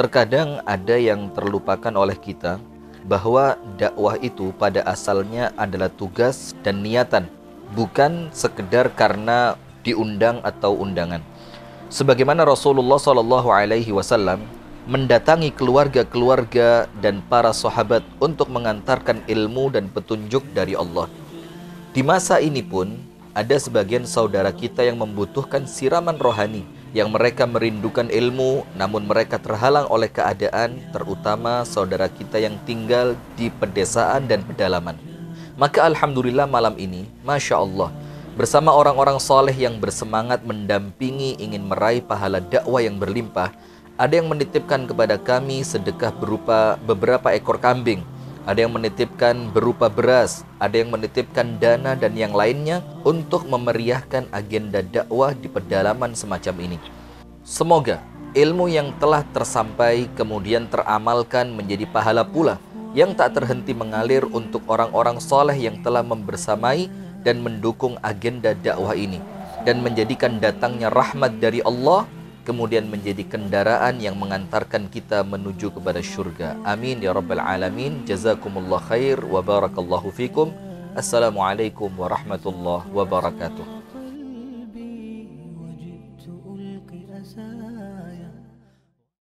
Terkadang ada yang terlupakan oleh kita bahwa dakwah itu pada asalnya adalah tugas dan niatan, bukan sekedar karena diundang atau undangan. Sebagaimana Rasulullah Shallallahu Alaihi Wasallam mendatangi keluarga-keluarga dan para sahabat untuk mengantarkan ilmu dan petunjuk dari Allah. Di masa ini pun ada sebagian saudara kita yang membutuhkan siraman rohani yang mereka merindukan ilmu namun mereka terhalang oleh keadaan terutama saudara kita yang tinggal di pedesaan dan pedalaman. Maka Alhamdulillah malam ini, Masya Allah, bersama orang-orang soleh yang bersemangat mendampingi ingin meraih pahala dakwah yang berlimpah, ada yang menitipkan kepada kami sedekah berupa beberapa ekor kambing, ada yang menitipkan berupa beras, ada yang menitipkan dana dan yang lainnya untuk memeriahkan agenda dakwah di pedalaman semacam ini. Semoga ilmu yang telah tersampai kemudian teramalkan menjadi pahala pula yang tak terhenti mengalir untuk orang-orang soleh yang telah membersamai dan mendukung agenda dakwah ini dan menjadikan datangnya rahmat dari Allah kemudian menjadi kendaraan yang mengantarkan kita menuju kepada syurga. Amin ya rabbal alamin. Jazakumullah khair wa barakallahu fikum. Assalamualaikum warahmatullahi wabarakatuh.